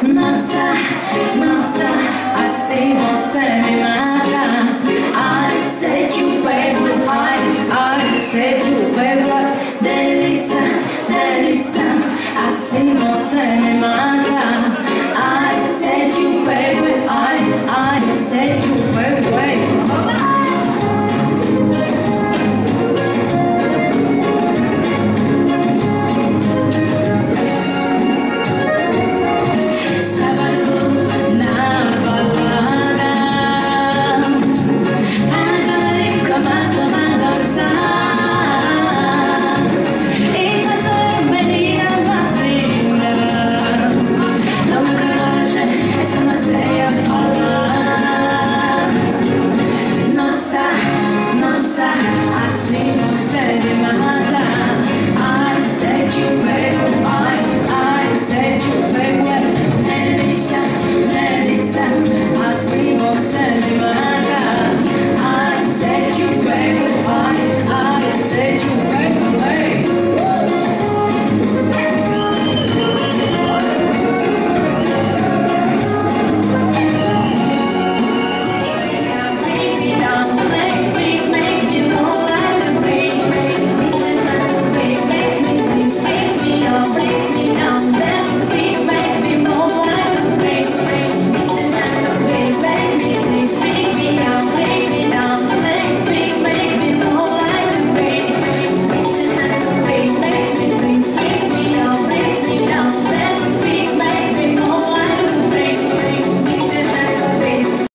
Nossa, nossa, assim você me mata. Ai, se te pego, ai, ai, se te pego. Delícia, delícia, assim você me mata. in my time. I said you better.